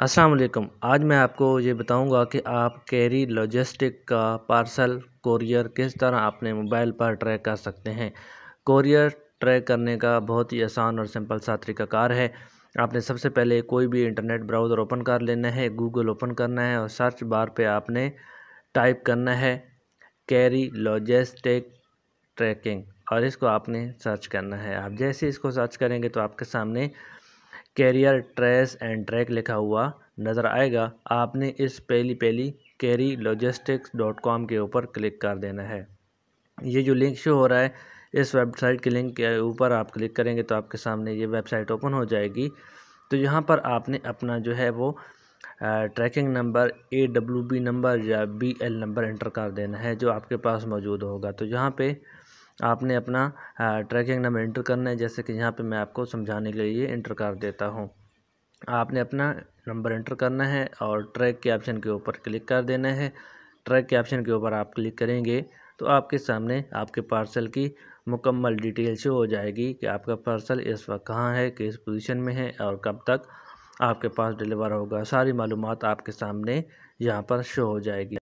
अस्सलाम वालेकुम। आज मैं आपको ये बताऊँगा कि आप कैरी लॉजिस्टिक का पार्सल कोरियर किस तरह अपने मोबाइल पर ट्रैक कर सकते हैं। कोरियर ट्रैक करने का बहुत ही आसान और सिंपल सा तरीकाकार है। आपने सबसे पहले कोई भी इंटरनेट ब्राउज़र ओपन कर लेना है, गूगल ओपन करना है और सर्च बार पे आपने टाइप करना है कैरी लॉजिस्टिक ट्रैकिंग और इसको आपने सर्च करना है। आप जैसे इसको सर्च करेंगे तो आपके सामने कैरियर ट्रेस एंड ट्रैक लिखा हुआ नज़र आएगा। आपने इस पहली पहली कैरी लॉजिस्टिक्स डॉट कॉम के ऊपर क्लिक कर देना है। ये जो लिंक शो हो रहा है, इस वेबसाइट के लिंक के ऊपर आप क्लिक करेंगे तो आपके सामने ये वेबसाइट ओपन हो जाएगी। तो यहाँ पर आपने अपना जो है वो tracking number A W B number या बी एल नंबर एंटर कर देना है जो आपके पास मौजूद होगा। तो यहाँ पे आपने अपना ट्रैकिंग नंबर इंटर करना है, जैसे कि यहाँ पे मैं आपको समझाने के लिए इंटर कर देता हूँ। आपने अपना नंबर इंटर करना है और ट्रैक के ऑप्शन के ऊपर क्लिक कर देना है। ट्रैक के ऑप्शन के ऊपर आप क्लिक करेंगे तो आपके सामने आपके पार्सल की मुकम्मल डिटेल शो हो जाएगी कि आपका पार्सल इस वक्त कहाँ है, किस पोजीशन में है और कब तक आपके पास डिलीवर होगा। सारी मालूम आपके सामने यहाँ पर शो हो जाएगी।